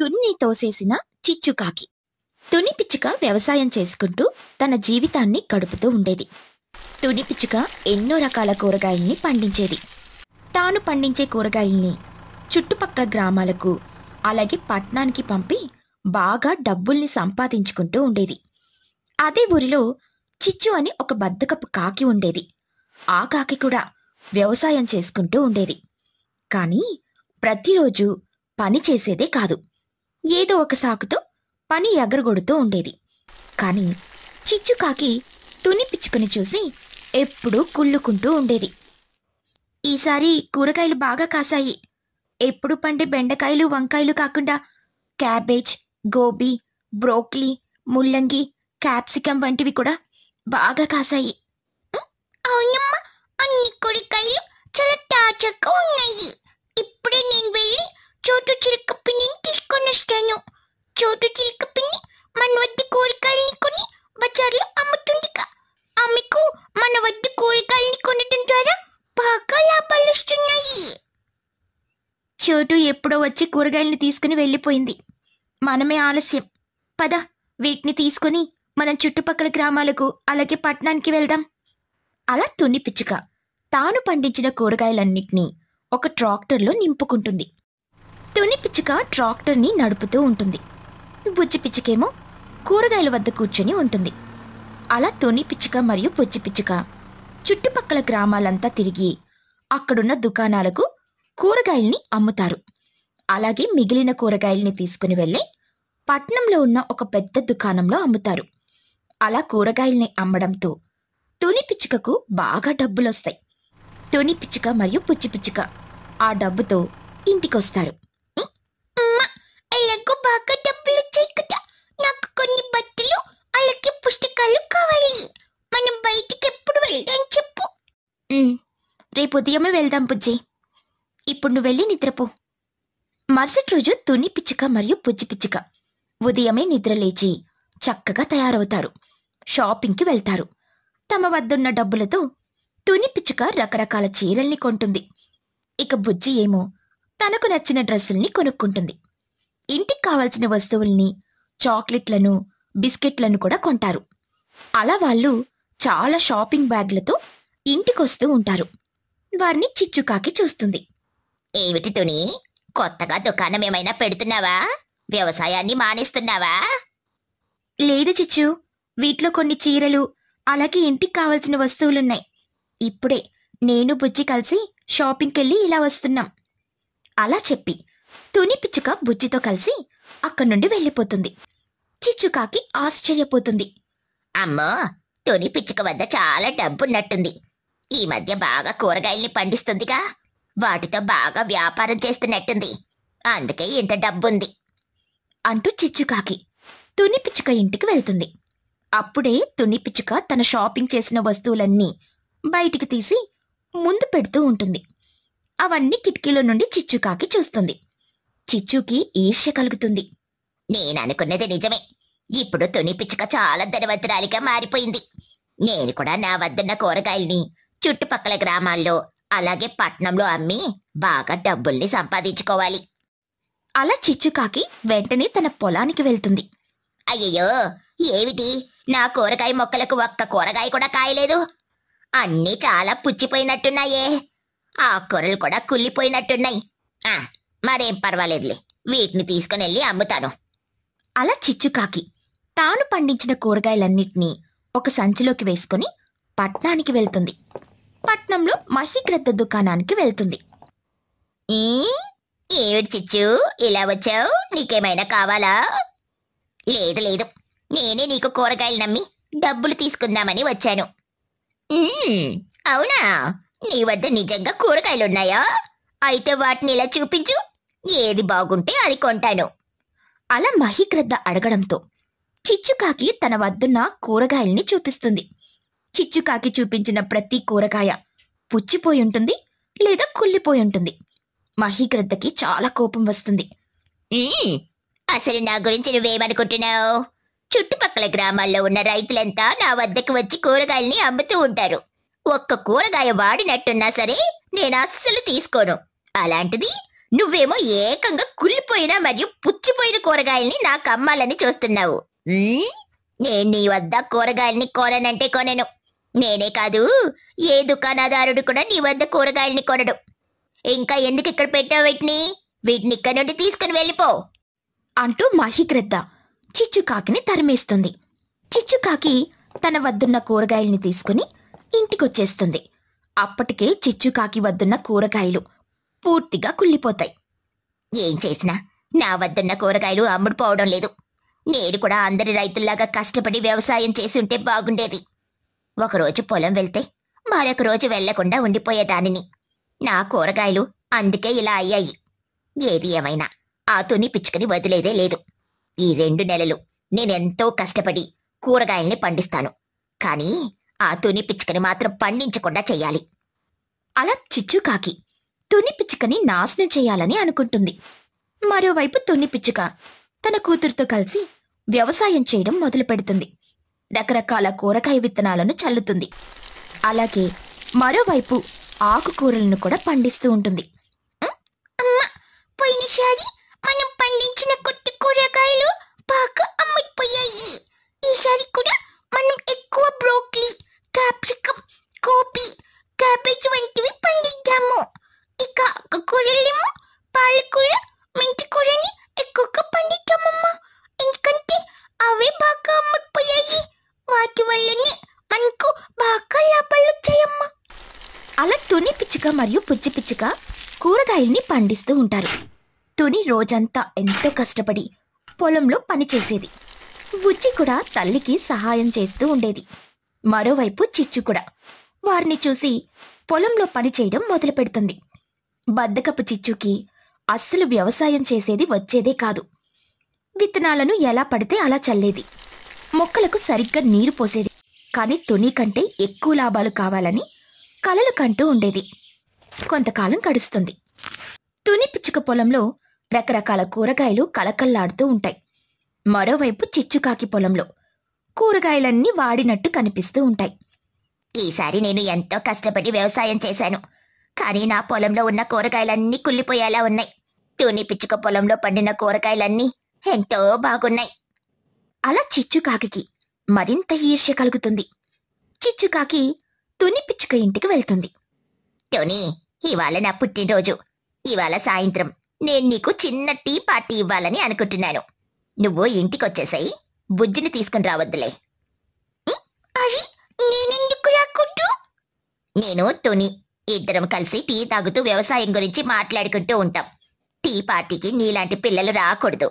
తున్ని తోసేసిన చిచ్చుకాకి. తుని పిచ్చుక వ్యవసాయం చేసుకుంటూ తన జీవితాన్ని గడుపుతూ ఉండేది. తుని పిచ్చుక ఎన్నో రకాల కూరగాయల్ని పండించేది. తాను పండించే కూరగాయల్ని చుట్టుపక్కల గ్రామాలకు అలాగే పట్నానికి పంపి బాగా డబ్బుల్ని సంపాదించుకుంటూ ఉండేది. అదే ఊరిలో చిచ్చు అని ఒక బద్దకపు కాకి ఉండేది. ఆ కాకి కూడా వ్యవసాయం చేసుకుంటూ ఉండేది. కానీ ప్రతిరోజు పని చేసేదే కాదు. ఏదో ఒక సాకుతో పని ఎగరగొడుతూ ఉండేది. కానీ చిచ్చుకాకి తుని పిచ్చుకుని చూసి ఎప్పుడూ కుళ్ళుకుంటూ ఉండేది. ఈసారి కూరగాయలు బాగా కాసాయి ఎప్పుడు పండే బెండకాయలు వంకాయలు కాకుండా క్యాబేజ్ గోబీ బ్రోక్లీ ముల్లంగి క్యాప్సికం వంటివి కూడా బాగా కాసాయి అవునమ్మా అన్ని కూరగాయలు చాలా తాజాగా ఉన్నాయి. ఇప్పుడే నేను వెళ్ళి చోటు చిలుక పిన్నిని తీసుకొని వస్తాను చోటు చిలుక పిన్ని మన వద్ద కూరగాయల్ని కొని బజార్లో అమ్ముతుందిగా ఆమెకు మన వద్ద కూరగాయల్ని కొనడం ద్వారా బాగా లాభాలు వస్తున్నాయి చోటు ఎప్పుడో వచ్చి కూరగాయలను తీసుకుని వెళ్ళిపోయింది మనమే ఆలస్యం పద వీటిని తీసుకుని మనం చుట్టుపక్కల గ్రామాలకు అలాగే పట్టణానికి వెళ్దాం అలా తుని పిచ్చుక తాను పండించిన కూరగాయలన్నిటినీ ఒక ట్రాక్టర్లో నింపుకుంటుంది. తుని పిచ్చుక ట్రాక్టర్ని నడుపుతూ ఉంటుంది. బుజ్జి పిచ్చుకేమో కూరగాయల వద్ద కూర్చొని ఉంటుంది. అలా తుని పిచ్చుక మరియు బుజ్జి పిచ్చుక చుట్టుపక్కల గ్రామాలంతా తిరిగి అక్కడున్న దుకాణాలకు కూరగాయల్ని అమ్ముతారు. అలాగే మిగిలిన కూరగాయల్ని తీసుకుని వెళ్ళి పట్నంలో ఉన్న ఒక పెద్ద దుకాణంలో అమ్ముతారు. అలా కూరగాయల్ని అమ్మడంతో తుని పిచ్చుకకు బాగా డబ్బులొస్తాయి. తుని పిచ్చుక మరియు పుచ్చి పిచ్చుక ఆ డబ్బుతో ఇంటికొస్తారు ఎలాగో బాగా డబ్బులు వచ్చాయి కదా నాకు కొన్ని బట్టలు అలాగే పుస్తకాలు కావాలి మనం బయటికి ఎప్పుడు వెళ్దాం చెప్పు రేపు ఉదయమే వెళ్దాం బుజ్జి. ఇప్పుడు నువ్వు వెళ్ళి నిద్రపో. మరుసటి రోజు తుని పిచ్చుక మరియు పుజ్జి పిచ్చుక ఉదయమే నిద్రలేచి చక్కగా తయారవుతారు. షాపింగ్కి వెళ్తారు. తమ వద్దున్న డబ్బులతో తుని పిచ్చుక రకరకాల చీరల్ని కొంటుంది. ఇక బుజ్జి ఏమో తనకు నచ్చిన డ్రెస్సుల్ని కొనుక్కుంటుంది. ఇంటికి కావాల్సిన వస్తువుల్ని చాక్లెట్లను బిస్కెట్లను కూడా కొంటారు. అలా వాళ్ళు చాలా షాపింగ్ బ్యాగ్లతో ఇంటికొస్తూ ఉంటారు. వారిని చిచ్చుకాకి చూస్తుంది. ఏమిటి తుని? కొత్తగా దుకాణం ఏమైనా పెడుతున్నావా? వ్యవసాయాన్ని మానేస్తున్నావా? లేదు చిచ్చు. వీటిలో కొన్ని చీరలు అలాగే ఇంటికి కావాల్సిన వస్తువులున్నాయి. ఇప్పుడే నేను బుజ్జి కలిసి షాపింగ్కెళ్ళి ఇలా వస్తున్నాం. అలా చెప్పి తుని పిచ్చుక బుజ్జితో కలిసి అక్కడి నుండి వెళ్ళిపోతుంది. చిచ్చుకాకి ఆశ్చర్యపోతుంది. అమ్మో! తుని పిచ్చుక వద్ద చాలా డబ్బున్నట్టుంది. ఈ మధ్య బాగా కూరగాయల్ని పండిస్తుందిగా. వాటితో బాగా వ్యాపారం చేస్తున్నట్టుంది. అందుకే ఇంత డబ్బుంది. అంటూ చిచ్చుకాకి తుని పిచ్చుక ఇంటికి వెళ్తుంది. అప్పుడే తుని పిచ్చుక తన షాపింగ్ చేసిన వస్తువులన్నీ బయటికి తీసి ముందు పెడుతూ ఉంటుంది. అవన్నీ కిటికీలో నుండి చిచ్చుకాకి చూస్తుంది. చిచ్చుకి ఈర్ష్య కలుగుతుంది. నేననుకున్నది నిజమే. ఇప్పుడు తుని పిచ్చుక చాలా ధనవంతురాలిగా మారిపోయింది. నేను కూడా నా వద్దున్న కూరగాయల్ని చుట్టుపక్కల గ్రామాల్లో అలాగే పట్నంలో అమ్మి బాగా డబ్బుల్ని సంపాదించుకోవాలి. అలా చిచ్చుకాకి వెంటనే తన పొలానికి వెళ్తుంది. అయ్యయ్యో ఏమిటి? నా కూరగాయ మొక్కలకు ఒక్క కూరగాయ కూడా కాయలేదు. అన్నీ చాలా పుచ్చిపోయినట్టున్నాయే. ఆ కూరలు కూడా కుళ్ళిపోయినట్టున్నాయి. ఆ, మరేం పర్వాలేదులే. వీటిని తీసుకుని వెళ్ళి అమ్ముతాను. అలా చిచ్చుకాకి తాను పండించిన కూరగాయలన్నిటినీ ఒక సంచిలోకి వేసుకుని పట్నానికి వెళ్తుంది. పట్నంలో మహిగ్రద్ద దుకాణానికి వెళ్తుంది. ఏమిటి చిచ్చు? ఇలా వచ్చావు? నీకేమైనా కావాలా? లేదు లేదు. నేనే నీకు కూరగాయలు నమ్మి డబ్బులు తీసుకుందామని వచ్చాను. అవునా? నీ వద్ద నిజంగా కూరగాయలున్నాయా? అయితే వాటిని ఇలా చూపించు. ఏది బాగుంటే అది కొంటాను. అలా మహిగ్రద్ద అడగడంతో చిచ్చుకాకి తన వద్దున్న కూరగాయల్ని చూపిస్తుంది. చిచ్చుకాకి చూపించిన ప్రతి కూరగాయ పుచ్చిపోయి ఉంటుంది లేదా కుళ్ళిపోయి ఉంటుంది మహిగ్రద్దకి చాలా కోపం వస్తుంది. అసలు నా గురించి నువ్వేమనుకుంటున్నావు? చుట్టుపక్కల గ్రామాల్లో ఉన్న రైతులంతా నా వద్దకు వచ్చి కూరగాయల్ని అమ్ముతూ ఉంటారు. ఒక్క కూరగాయ వాడినట్టున్నా సరే నేను అస్సలు తీసుకోను. అలాంటిది నువ్వేమో ఏకంగా కుళ్ళిపోయిన మరియు పుచ్చిపోయిన కూరగాయల్ని నాకు అమ్మాలని చూస్తున్నావు. నేను నీ వద్ద కూరగాయల్ని కొననంటే కొనను. నేనే కాదు. ఏ దుకాణదారుడు కూడా నీ వద్ద కూరగాయల్ని కొనడు. ఇంకా ఎందుకు ఇక్కడ పెట్టావు వీటిని? వీటిని ఇక్కడ నుండి తీసుకుని వెళ్ళిపో. అంటూ మహిక్రద్ద చిచ్చుకాకిని తరిమేస్తుంది. చిచ్చుకాకి తన వద్దున్న కూరగాయల్ని తీసుకుని ఇంటికొచ్చేస్తుంది. అప్పటికే చిచ్చుకాకి వద్దున్న కూరగాయలు పూర్తిగా కుళ్ళిపోతాయి. ఏం చేసినా నా వద్దున్న కూరగాయలు అమ్ముడుపోవడం లేదు. నేను కూడా అందరి రైతుల్లాగా కష్టపడి వ్యవసాయం చేసి ఉంటే బాగుండేది. ఒకరోజు పొలం వెళ్తే మరొక రోజు వెళ్ళకుండా ఉండిపోయేదానిని. నా కూరగాయలు అందుకే ఇలా అయ్యాయి. ఏది ఏమైనా ఆ తుని పిచ్చుకని వదిలేదే లేదు. ఈ రెండు నెలలు నేనెంతో కష్టపడి కూరగాయల్ని పండిస్తాను. కానీ ఆ తుని పిచ్చుకని మాత్రం పండించకుండా చెయ్యాలి. అలా చిచ్చుకాకి తుని పిచ్చుకని నాశనం చేయాలని అనుకుంటుంది. మరోవైపు తుని పిచ్చుక తన కూతురుతో కలిసి వ్యవసాయం చేయడం మొదలు పెడుతుంది రకరకాల కూరగాయ విత్తనాలను చల్లుతుంది. అలాగే మరోవైపు ఆకుకూరలను కూడా పండిస్తూ ఉంటుంది. పోయినసారి మనం పండించిన కొత్త కూరగాయలు బాగా అమ్ముడిపోయాయి ఈసారి కూడా మనం ఎక్కువ బ్రోక్లీ క్యాప్సికం కోపి క్యాబేజ్ వంటివి పండిద్దాము. ఇక ఆకుకూరలేమో పాలకూర మెంతి కూరని ఎక్కువగా పండిద్దాం ఎందుకంటే అవే బాగా అమ్ముడిపోయాయి వాటి వల్లనే మనకు బాగా లాభాలు వచ్చాయమ్మా అలా తుని పిచ్చుక మరియు పుచ్చి పిచ్చుక కూరగాయల్ని పండిస్తూ ఉంటారు. తుని రోజంతా ఎంతో కష్టపడి పొలంలో పనిచేసేది బుచ్చి కూడా తల్లికి సహాయం చేస్తూ ఉండేది. మరోవైపు చిచ్చు కూడా వారిని చూసి పొలంలో పని చేయడం మొదలు పెడుతుంది. బద్దకపు చిచ్చుకి అస్సలు వ్యవసాయం చేసేది వచ్చేదే కాదు. విత్తనాలను ఎలా పడితే అలా చల్లేది. మొక్కలకు సరిగ్గా నీరు పోసేది. కానీ తుని కంటే ఎక్కువ లాభాలు కావాలని కలలు కంటూ ఉండేది. కొంతకాలం గడుస్తుంది. తుని పిచ్చుక పొలంలో రకరకాల కూరగాయలు కలకల్లాడుతూ ఉంటాయి. మరోవైపు చిచ్చుకాకి పొలంలో కూరగాయలన్నీ వాడినట్టు కనిపిస్తూ ఉంటాయి. ఈసారి నేను ఎంతో కష్టపడి వ్యవసాయం చేశాను. కానీ నా పొలంలో ఉన్న కూరగాయలన్నీ కుళ్ళిపోయేలా ఉన్నాయి. తుని పిచ్చుక పొలంలో పండిన కూరగాయలన్నీ ఎంతో బాగున్నాయి. అలా చిచ్చుకాకి మరింత ఈర్ష్య కలుగుతుంది. చిచ్చుకాకి తుని పిచ్చుక ఇంటికి వెళ్తుంది. తుని ఇవాళ నా పుట్టినరోజు. ఇవాళ సాయంత్రం. నేను నీకు చిన్న టీ పార్టీ ఇవ్వాలని అనుకుంటున్నాను. నువ్వు ఇంటికొచ్చేసాయి. బుజ్జిని తీసుకుని రావద్దులే. నేను తుని ఇద్దరం కలిసి టీ తాగుతూ వ్యవసాయం గురించి మాట్లాడుకుంటూ ఉంటాం. టీ పార్టీకి నీలాంటి పిల్లలు రాకూడదు.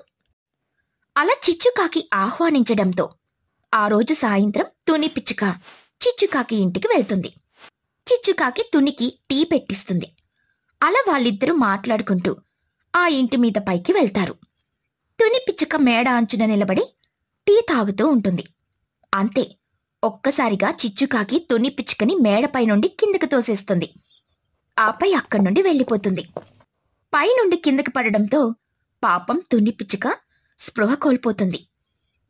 అలా చిచ్చుకాకి ఆహ్వానించడంతో ఆ రోజు సాయంత్రం తుని పిచ్చుక చిచ్చుకాకి ఇంటికి వెళ్తుంది. చిచ్చుకాకి తునికి టీ పెట్టిస్తుంది. అలా వాళ్ళిద్దరూ మాట్లాడుకుంటూ ఆ ఇంటి మీద పైకి వెళ్తారు. తుని పిచ్చుక మేడ అంచున నిలబడి టీ తాగుతూ ఉంటుంది. అంతే ఒక్కసారిగా చిచ్చుకాకి తుని పిచ్చుకని మేడపై నుండి కిందకు తోసేస్తుంది. ఆపై అక్కడి నుండి వెళ్ళిపోతుంది. పైనుండి కిందకి పడడంతో పాపం తుని పిచ్చుక స్పృహ కోల్పోతుంది.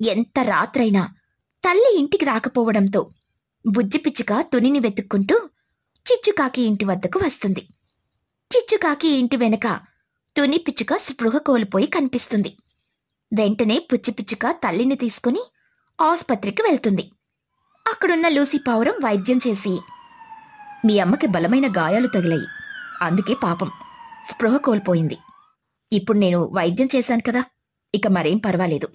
ఎంత రాత్రైనా తల్లి ఇంటికి రాకపోవడంతో బుజ్జి పిచ్చుక తునిని వెతుక్కుంటూ చిచ్చుకాకి ఇంటి వద్దకు వస్తుంది. చిచ్చుకాకి ఇంటి వెనక తుని పిచ్చుక స్పృహ కోల్పోయి కనిపిస్తుంది. వెంటనే పుచ్చిపిచ్చుక తల్లిని తీసుకుని ఆసుపత్రికి వెళ్తుంది. అక్కడున్న లూసీ పావురం వైద్యం చేసి మీ అమ్మకి బలమైన గాయాలు తగిలాయి. అందుకే పాపం. స్పృహ కోల్పోయింది. ఇప్పుడు నేను వైద్యం చేశాను కదా. ఇక మరేం పర్వాలేదు.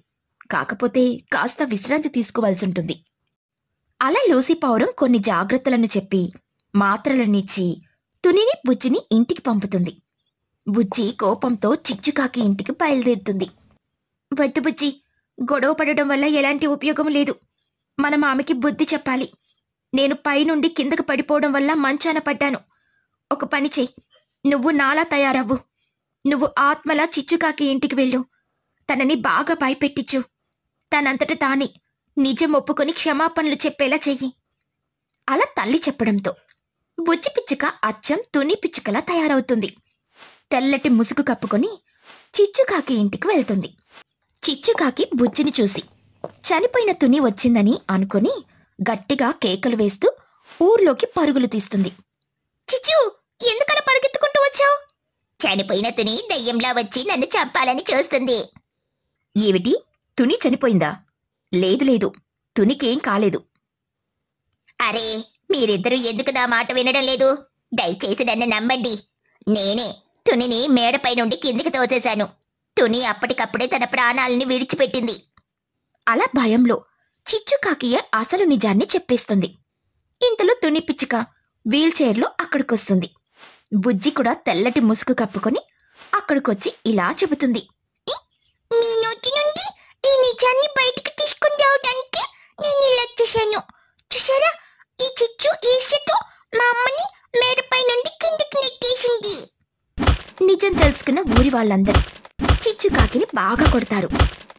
కాకపోతే కాస్త విశ్రాంతి తీసుకోవాల్సి ఉంటుంది. అలా లూసీ పౌరం కొన్ని జాగ్రత్తలను చెప్పి మాత్రలనిచ్చి తునిని బుజ్జిని ఇంటికి పంపుతుంది. బుజ్జి కోపంతో చిచ్చుకాకి ఇంటికి బయలుదేరుతుంది. వద్దు బుజ్జి గొడవ పడడం వల్ల ఎలాంటి ఉపయోగం లేదు. మనం ఆమెకి బుద్ధి చెప్పాలి. నేను పైనుండి కిందకు పడిపోవడం వల్ల మంచాన పడ్డాను. ఒక పని చెయ్యి. నువ్వు నాలా తయారవ్వు. నువ్వు ఆత్మలా చిచ్చుకాకి ఇంటికి వెళ్ళు. తనని బాగా భయపెట్టించు. తనంతట తానే నిజం ఒప్పుకొని క్షమాపణలు చెప్పేలా చెయ్యి. అలా తల్లి చెప్పడంతో బుజ్జి పిచ్చుక అచ్చం తుని పిచ్చుకలా తయారవుతుంది. తెల్లటి ముసుగు కప్పుకొని చిచ్చుకాకి ఇంటికి వెళ్తుంది. చిచ్చుకాకి బుజ్జిని చూసి చనిపోయిన తుని వచ్చిందని అనుకుని గట్టిగా కేకలు వేస్తూ ఊర్లోకి పరుగులు తీస్తుంది. చిచ్చు ఎందుకలా పరిగెత్తుకుంటూ వచ్చావు? చనిపోయిన తుని దయ్యంలా వచ్చి నన్ను చంపాలని చూస్తుంది. ఏమిటి? తుని చనిపోయిందా? లేదు లేదు తునికేం కాలేదు. అరే మీరిద్దరూ ఎందుకు నా మాట వినడం లేదు? దయచేసి నన్ను నమ్మండి. నేనే తునిని మేడపై నుండి కిందికి తోసేశాను. తుని అప్పటికప్పుడే తన ప్రాణాలని విడిచిపెట్టింది. అలా భయంలో చిచ్చుకాకియ అసలు నిజాన్ని చెప్పేస్తుంది. ఇంతలో తుని పిచ్చుక వీల్చైర్లో అక్కడికొస్తుంది. బుజ్జి కూడా తెల్లటి ముసుగు కప్పుకొని అక్కడికొచ్చి ఇలా చెబుతుంది. మీ నోటి నుండి ఈ నిజాన్ని బయటకు తీసుకుని రావడానికి నేను ఇలా చేశాను. చూసారా ఈ చిచ్చు ఈర్ష్యతో మా అమ్మని మేడపై నుండి కిందికి నెట్టేసింది. నిజం తెలుసుకున్న ఊరి వాళ్ళందరూ చిచ్చు కాకిని బాగా కొడతారు.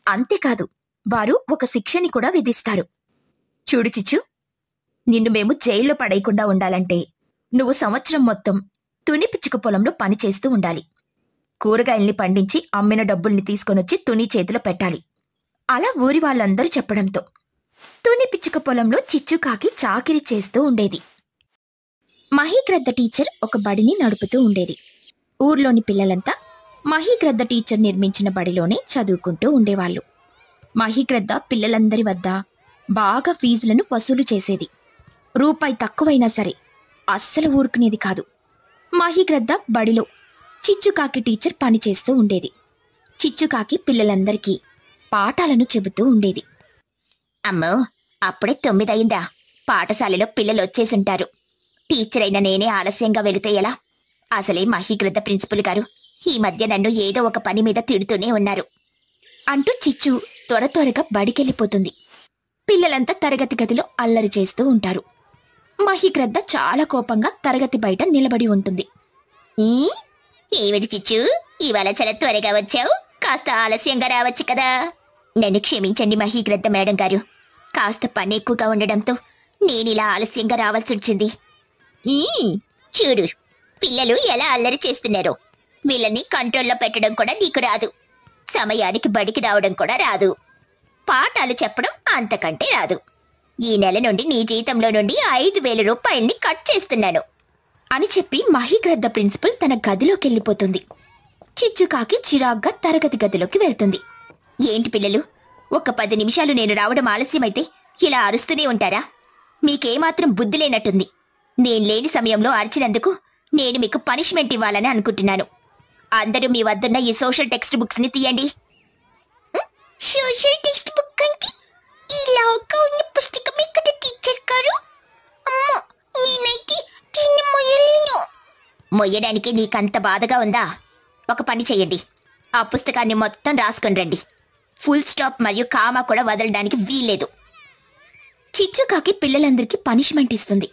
అంతేకాదు వారు ఒక శిక్షని కూడా విధిస్తారు. చూడు చిచ్చు నిన్ను మేము జైల్లో పడేయకుండా ఉండాలంటే నువ్వు సంవత్సరం మొత్తం తుని పిచ్చుక పొలంలో పని చేస్తూ ఉండాలి. కూరగాయల్ని పండించి అమ్మిన డబ్బుల్ని తీసుకొనొచ్చి తుని చేతిలో పెట్టాలి. అలా ఊరి వాళ్ళందరూ చెప్పడంతో తుని పిచ్చుక పొలంలో చిచ్చుకాకి చాకిరి చేస్తూ ఉండేది. మహీగ్రద్ద టీచర్ ఒక బడిని నడుపుతూ ఉండేది. ఊర్లోని పిల్లలంతా మహీగ్రద్ద టీచర్ నిర్మించిన బడిలోనే చదువుకుంటూ ఉండేవాళ్ళు. మహీగ్రద్ద పిల్లలందరి వద్ద బాగా ఫీజులను వసూలు చేసేది. రూపాయి తక్కువైనా సరే అస్సలు ఊరుకునేది కాదు. మహీగ్రద్ద బడిలో చిచ్చుకాకి టీచర్ పనిచేస్తూ ఉండేది. చిచ్చుకాకి పిల్లలందరికీ పాఠాలను చెబుతూ ఉండేది. అమ్మో అప్పుడే తొమ్మిదయిందా పాఠశాలలో పిల్లలు వచ్చేసుంటారు టీచర్ అయిన నేనే ఆలస్యంగా వెళితే ఎలా? అసలే మహీకృత ప్రిన్సిపల్ గారు. ఈ మధ్య నన్ను ఏదో ఒక పని మీద తిడుతూనే ఉన్నారు. అంటూ చిచ్చు త్వర త్వరగా బడికెళ్ళిపోతుంది. పిల్లలంతా తరగతి గదిలో అల్లరి చేస్తూ ఉంటారు. మహిగ్రద్ద చాలా కోపంగా తరగతి బయట నిలబడి ఉంటుంది. ఏమిటి చిచ్చు? ఇవాళ చాలా త్వరగా వచ్చావు. కాస్త ఆలస్యంగా రావచ్చు కదా. నన్ను క్షమించండి మహీగ్రద్ద మేడం గారు. కాస్త పని ఎక్కువగా ఉండడంతో నేనిలా ఆలస్యంగా రావాల్సి వచ్చింది. ఈ చూడు పిల్లలు ఎలా అల్లరి చేస్తున్నారు. వీళ్ళని కంట్రోల్లో పెట్టడం కూడా నీకు రాదు. సమయానికి బడికి రావడం కూడా రాదు. పాఠాలు చెప్పడం అంతకంటే రాదు. ఈ నెల నుండి నీ జీతంలో నుండి ఐదు వేల రూపాయల్ని కట్ చేస్తున్నాను అని చెప్పి మహిగ్రద్ద ప్రిన్సిపల్ తన గదిలోకి వెళ్ళిపోతుంది చిచ్చుకాకి చిరాగ్గా తరగతి గదిలోకి వెళ్తుంది. ఏంటి పిల్లలు? ఒక పది నిమిషాలు నేను రావడం ఆలస్యమైతే ఇలా అరుస్తూనే ఉంటారా? మీకేమాత్రం బుద్ధి లేనట్టుంది. నేను లేని సమయంలో అరిచినందుకు నేను మీకు పనిష్మెంట్ ఇవ్వాలని అనుకుంటున్నాను. అందరూ మీ వద్దున్న ఈ సోషల్ టెక్స్ట్ బుక్స్ని తీయండి సోషల్ టెక్స్ట్ బుక్ అంటే ఇలా ఒక ఉన్న పుస్తకం ఇక్కడ టీచర్ గారు? అమ్మో నేనైతే దీన్ని మొయ్యలేను. మొయ్యడానికి నీకంత బాధగా ఉందా? ఒక పని చెయ్యండి ఆ పుస్తకాన్ని మొత్తం రాసుకొని రండి. ఫుల్ స్టాప్ మరియు కామా కూడా వదలడానికి వీల్లేదు. చిచ్చుకాకి పిల్లలందరికీ పనిష్మెంట్ ఇస్తుంది.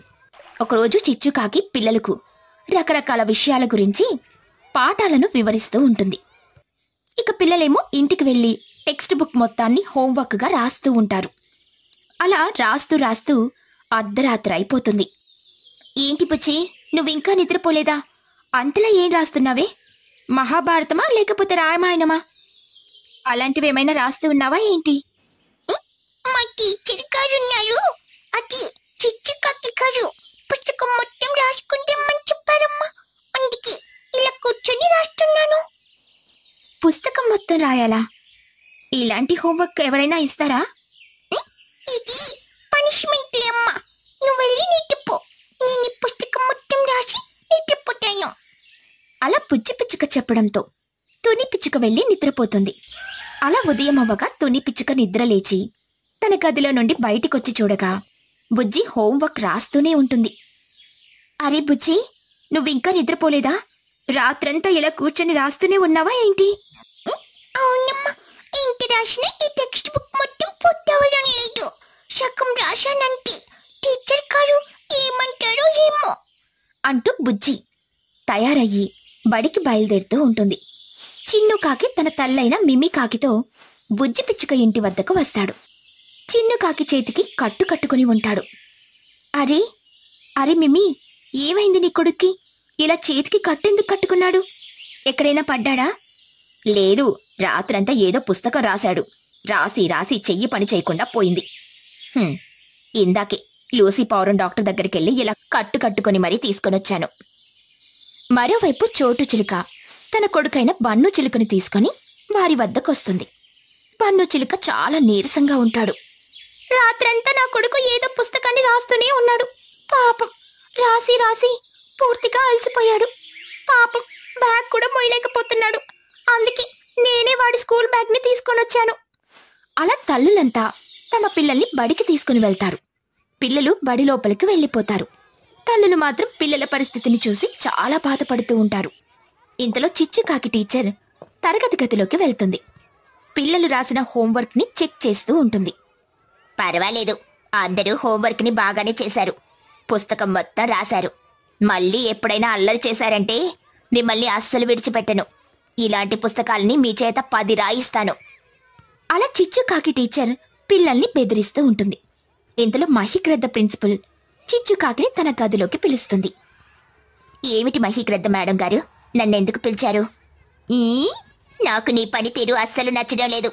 ఒకరోజు చిచ్చుకాకి పిల్లలకు రకరకాల విషయాల గురించి పాఠాలను వివరిస్తూ ఉంటుంది. ఇక పిల్లలేమో ఇంటికి వెళ్ళి టెక్స్ట్ బుక్ మొత్తాన్ని హోంవర్క్గా రాస్తూ ఉంటారు. అలా రాస్తూ రాస్తూ అర్ధరాత్రి అయిపోతుంది. ఏంటి పుచ్చి నువ్వింకా నిద్రపోలేదా? అంతలా ఏం రాస్తున్నావే? మహాభారతమా లేకపోతే రామాయణమా? అలాంటివేమైనా రాస్తూ ఉన్నావా ఏంటి? మా టీచర్ గారు ఉన్నారు. అది చిచ్చు కక్కి గారు. పుస్తకం మొత్తం రాసుకుంటామని చెప్పారమ్మా అందుకే ఇలా కూర్చొని రాస్తున్నాను. పుస్తకం మొత్తం రాయాలా? ఇలాంటి హోంవర్క్ ఎవరైనా ఇస్తారా? ఇది పనిష్మెంట్ అమ్మా. నువ్వు వెళ్ళి నిద్రపో నేను పుస్తకం మొత్తం రాసి నిద్రపోతాను అలా పుచ్చి పిచ్చుక చెప్పడంతో తుని పిచ్చుక వెళ్ళి నిద్రపోతుంది. అలా ఉదయం అవ్వగా తుని పిచ్చుక నిద్ర లేచి తన గదిలో నుండి బయటికొచ్చి చూడగా బుజ్జి హోంవర్క్ రాస్తూనే ఉంటుంది. అరే బుజ్జి నువ్వింకా నిద్రపోలేదా? రాత్రంతా ఇలా కూర్చొని రాస్తూనే ఉన్నావా ఏంటి? అవునమ్మా. రాసినా ఈ టెక్స్ట్ బుక్ మొత్తం పూర్తవడం లేదు. సగం రాశానంటే. టీచర్ గారు ఏమంటారో ఏమో. అంటూ బుజ్జి తయారయ్యి బడికి బయలుదేరుతూ ఉంటుంది. చిన్ను కాకి తన తల్లైన మిమి కాకితో బుజ్జి పిచ్చుక ఇంటి వద్దకు వస్తాడు. చిన్ను కాకి చేతికి కట్టు కట్టుకుని ఉంటాడు. అరే అరే మిమి ఏమైంది నీ కొడుక్కి? ఇలా చేతికి కట్టెందుకు కట్టుకున్నాడు? ఎక్కడైనా పడ్డాడా? లేదు రాత్రంతా ఏదో పుస్తకం రాశాడు. రాసి రాసి చెయ్యి పని చేయకుండా పోయింది. ఇందాకే లూసీ పౌరం డాక్టర్ దగ్గరికి వెళ్ళి ఇలా కట్టు కట్టుకొని మరీ తీసుకొనొచ్చాను. మరోవైపు చోటు చిలుక తన కొడుకైన బన్ను చిలుకని తీసుకొని వారి వద్దకొస్తుంది. బన్ను చిలుక చాలా నీరసంగా ఉంటాడు. రాత్రంతా నా కొడుకు ఏదో పుస్తకాన్ని రాస్తూనే ఉన్నాడు. పాపం రాసి రాసి పూర్తిగా అలసిపోయాడు. పాపం బ్యాగ్ కూడా మొయ్యలేకపోతున్నాడు. అందుకే నేనే వాడి స్కూల్ బ్యాగ్ని తీసుకొని వచ్చాను. అలా తల్లులంతా తమ పిల్లల్ని బడికి తీసుకుని వెళ్తారు. పిల్లలు బడి లోపలికి వెళ్ళిపోతారు. తల్లులు మాత్రం పిల్లల పరిస్థితిని చూసి చాలా బాధపడుతూ ఉంటారు. ఇంతలో చిచ్చుకాకి టీచర్ తరగతి గదిలోకి వెళ్తుంది. పిల్లలు రాసిన హోంవర్క్ని చెక్ చేస్తూ ఉంటుంది. పర్వాలేదు అందరూ హోంవర్క్ని బాగానే చేశారు. పుస్తకం మొత్తం రాశారు. మళ్ళీ ఎప్పుడైనా అల్లరి చేశారంటే మిమ్మల్ని అస్సలు విడిచిపెట్టను. ఇలాంటి పుస్తకాల్ని మీ చేత పది రాయిస్తాను. అలా చిచ్చుకాకి టీచర్ పిల్లల్ని బెదిరిస్తూ ఉంటుంది. ఇంతలో మహిక్రద్ద ప్రిన్సిపల్ చిచ్చుకాకిని తన గదిలోకి పిలుస్తుంది. ఏమిటి మహిక్రద్ద మేడం గారు? నన్నెందుకు పిలిచారు? ఈ? నాకు నీ పనితీరు అస్సలు నచ్చడం లేదు.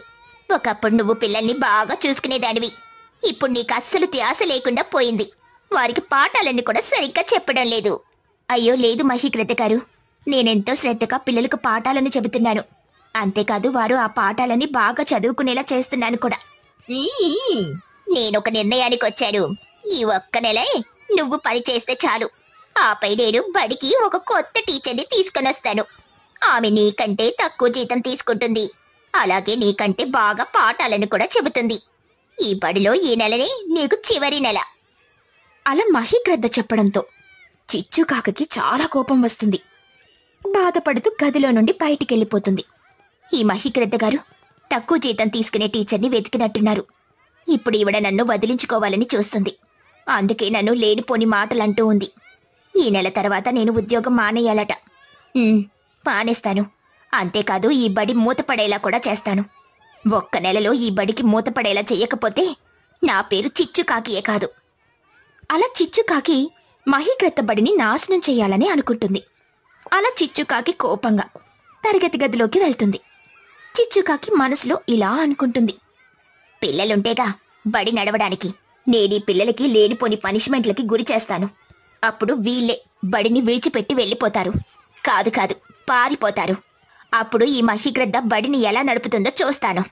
ఒకప్పుడు నువ్వు పిల్లల్ని బాగా చూసుకునేదానివి. ఇప్పుడు నీకు అస్సలు త్యాస లేకుండా పోయింది. వారికి పాఠాలన్నీ కూడా సరిగ్గా చెప్పడం లేదు. అయ్యో లేదు మహీకృత గారు. నేనెంతో శ్రద్ధగా పిల్లలకు పాఠాలను చెబుతున్నాను. అంతేకాదు వారు ఆ పాఠాలని బాగా చదువుకునేలా చేస్తున్నాను కూడా. నేనొక నిర్ణయానికి వచ్చాను ఈ ఒక్క నెలే నువ్వు పని చేస్తే చాలు. ఆపై నేను బడికి ఒక కొత్త టీచర్ని తీసుకొని వస్తాను ఆమె నీకంటే తక్కువ జీతం తీసుకుంటుంది. అలాగే నీకంటే బాగా పాఠాలను కూడా చెబుతుంది. ఈ బడిలో ఈ నెలనే నీకు చివరి నెల. అలా మహిగ్రద్ద చెప్పడంతో చిచ్చుకాకకి చాలా కోపం వస్తుంది. బాధపడుతూ గదిలో నుండి బయటికెళ్ళిపోతుంది. ఈ మహిగ్రద్ద గారు తక్కువ జీతం తీసుకునే టీచర్ని వెతికినట్టున్నారు. ఇప్పుడు ఈవిడ నన్ను వదిలించుకోవాలని చూస్తుంది. అందుకే నన్ను లేనిపోని మాటలంటూ ఉంది. ఈ నెల తర్వాత నేను ఉద్యోగం మానేయాలట. మానేస్తాను. అంతేకాదు ఈ బడి మూతపడేలా కూడా చేస్తాను. ఒక్క నెలలో ఈ బడికి మూతపడేలా చెయ్యకపోతే నా పేరు చిచ్చుకాకియే కాదు. అలా చిచ్చుకాకి మహీకృత బడిని నాశనం చేయాలని అనుకుంటుంది. అలా చిచ్చుకాకి కోపంగా తరగతి గదిలోకి వెళ్తుంది. చిచ్చుకాకి మనసులో ఇలా అనుకుంటుంది. పిల్లలుంటేగా బడి నడవడానికి నేనీ పిల్లలకి లేనిపోని పనిష్మెంట్లకి గురి చేస్తాను. అప్పుడు వీళ్ళే బడిని విడిచిపెట్టి వెళ్ళిపోతారు. కాదు కాదు పారిపోతారు. అప్పుడు ఈ మహిగ్రద్ద బడిని ఎలా నడుపుతుందో చూస్తాను.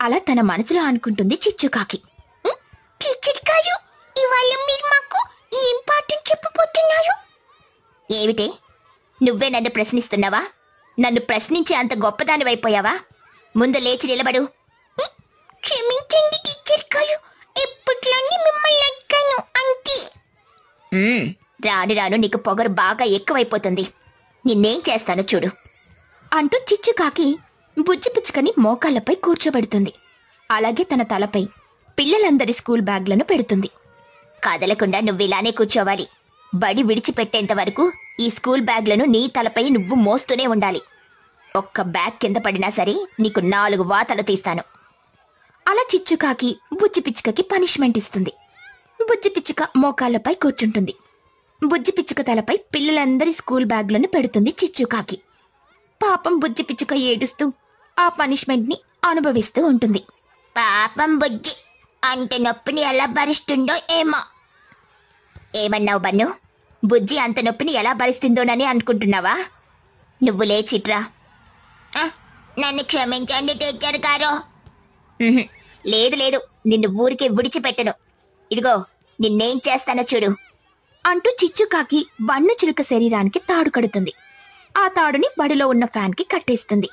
అలా తన మనసులో అనుకుంటుంది చిచ్చుకాకి. టీచర్ గారు ఇవాళ మీరు మాకు ఏం పాఠం చెప్పబోతున్నారు? ఏమిటి? నువ్వే నన్ను ప్రశ్నిస్తున్నావా? నన్ను ప్రశ్నించే అంత గొప్పదానివైపోయావా? ముందు లేచి నిలబడు. క్షమించండి టీచర్ గారు ఎప్పట్లోని మిమ్మల్ని అడిగాను అంతే. రాను రాను నీకు పొగరు బాగా ఎక్కువైపోతుంది. నిన్నేం చేస్తాను చూడు. అంటూ చిచ్చుకాకి బుజ్జి పిచ్చుకని మోకాళ్ళపై కూర్చోబెడుతుంది. అలాగే తన తలపై పిల్లలందరి స్కూల్ బ్యాగ్లను పెడుతుంది. కదలకుండా నువ్వు ఇలానే కూర్చోవాలి. బడి విడిచిపెట్టేంత వరకు ఈ స్కూల్ బ్యాగ్లను నీ తలపై నువ్వు మోస్తూనే ఉండాలి. ఒక్క బ్యాగ్ కింద పడినా సరే నీకు నాలుగు వాతలు తీస్తాను. అలా చిచ్చుకాకి బుజ్జి పిచ్చుకకి పనిష్మెంట్ ఇస్తుంది. బుజ్జి పిచ్చుక మోకాళ్ళపై కూర్చుంటుంది. బుజ్జి పిచ్చుక తలపై పిల్లలందరి స్కూల్ బ్యాగ్లను పెడుతుంది చిచ్చుకాకి. పాపం బుజ్జి పిచ్చుక ఏడుస్తూ ఆ పనిష్మెంట్ని అనుభవిస్తూ ఉంటుంది. పాపం బుజ్జి అంత నొప్పిని ఎలా భరిస్తుందో ఏమో. ఏమన్నావు బన్ను? బుజ్జి అంత నొప్పిని ఎలా భరిస్తుందోనని అనుకుంటున్నావా? నువ్వు లేచిట్రా. నన్ను క్షమించండి టీచర్ గారు. లేదు లేదు నిన్ను ఊరికే విడిచిపెట్టను. ఇదిగో నిన్నేం చేస్తానో చూడు. అంటూ చిచ్చుకాకి బన్ను చిలుక శరీరానికి తాడు కడుతుంది. ఆ తాడుని బడిలో ఉన్న ఫ్యాన్కి కట్టేస్తుంది.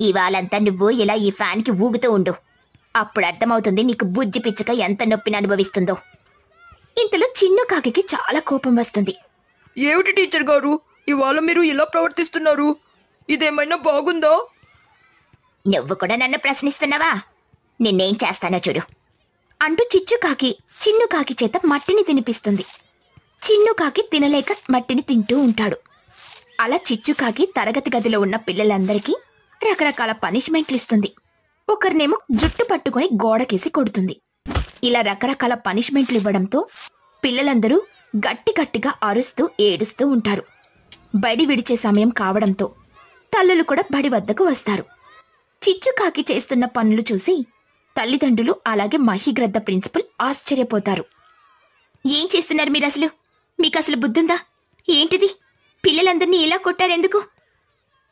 ఇవాళంతా నువ్వు ఇలా ఈ ఫ్యాన్కి ఊగుతూ ఉండు. అప్పుడు అర్థమవుతుంది నీకు బుజ్జి పిచ్చక ఎంత నొప్పిని అనుభవిస్తుందో. ఇంతలో చిన్ను కాకి చాలా కోపం వస్తుంది. ఏమిటి టీచర్ గారు? ఇవాళ మీరు ఇలా ప్రవర్తిస్తున్నారు. ఇదేమైనా బాగుందా? నువ్వు కూడా నన్ను ప్రశ్నిస్తున్నావా? నిన్నేం చేస్తానో చూడు. అంటూ చిచ్చుకాకి చిన్నుకాకి చేత మట్టిని తినిపిస్తుంది. చిన్నుకాకి తినలేక మట్టిని తింటూ ఉంటాడు. అలా చిచ్చుకాకి తరగతి గదిలో ఉన్న పిల్లలందరికీ రకరకాల పనిష్మెంట్లు ఇస్తుంది ఒకరినేమో జుట్టు పట్టుకొని గోడకేసి కొడుతుంది. ఇలా రకరకాల పనిష్మెంట్లు ఇవ్వడంతో పిల్లలందరూ గట్టి గట్టిగా అరుస్తూ ఏడుస్తూ ఉంటారు. బడి విడిచే సమయం కావడంతో తల్లులు కూడా బడి వద్దకు వస్తారు. చిచ్చుకాకి చేస్తున్న పనులు చూసి తల్లిదండ్రులు అలాగే మహిగ్రద్ద ప్రిన్సిపల్ ఆశ్చర్యపోతారు. ఏం చేస్తున్నారు మీరు అసలు మీకు అసలు బుద్ధుందా? ఏంటిది? పిల్లలందరినీ ఇలా కొట్టారెందుకు?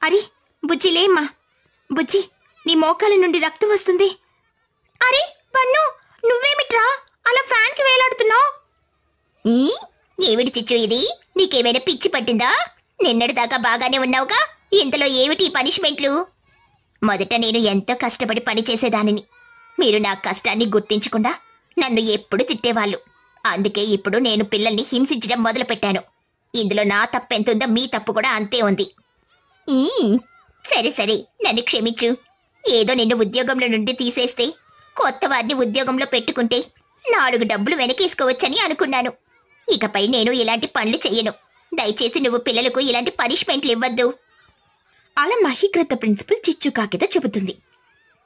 అరే బుజ్జి లేమ్మా. బుజ్జి నీ మోకాల నుండి రక్తం వస్తుంది. అరే పన్ను నువ్వేమిట్రా? అలా ఫ్యాన్కి వేలాడుతున్నావు? ఈ, ఏమిటి చిచ్చు ఇది? నీకేమైనా పిచ్చి పట్టిందా? నిన్నటి దాకా బాగానే ఉన్నావుగా. ఇంతలో ఏమిటి ఈ పనిష్మెంట్లు? మొదట నేను ఎంతో కష్టపడి పని చేసేదానిని మీరు నా కష్టాన్ని గుర్తించకుండా నన్ను ఎప్పుడు తిట్టేవాళ్ళు. అందుకే ఇప్పుడు నేను పిల్లల్ని హింసించడం మొదలుపెట్టాను. ఇందులో నా తప్పు ఎంతుందో మీ తప్పు కూడా అంతే ఉంది. ఈ, సరే సరే నన్ను క్షమించు. ఏదో నిన్ను ఉద్యోగంలో నుండి తీసేస్తే కొత్త వారిని ఉద్యోగంలో పెట్టుకుంటే నాలుగు డబ్బులు వెనకేసుకోవచ్చని అనుకున్నాను. ఇకపై నేను ఇలాంటి పనులు చెయ్యను. దయచేసి నువ్వు పిల్లలకు ఇలాంటి పనిష్మెంట్లు ఇవ్వద్దు. అలా మహీకృత ప్రిన్సిపల్ చిచ్చుకాకితో చెబుతుంది.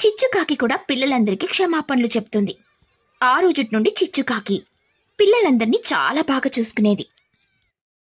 చిచ్చుకాకి కూడా పిల్లలందరికీ క్షమాపణలు చెప్తుంది. ఆ రోజు నుండి చిచ్చుకాకి పిల్లలందరినీ చాలా బాగా చూసుకునేది.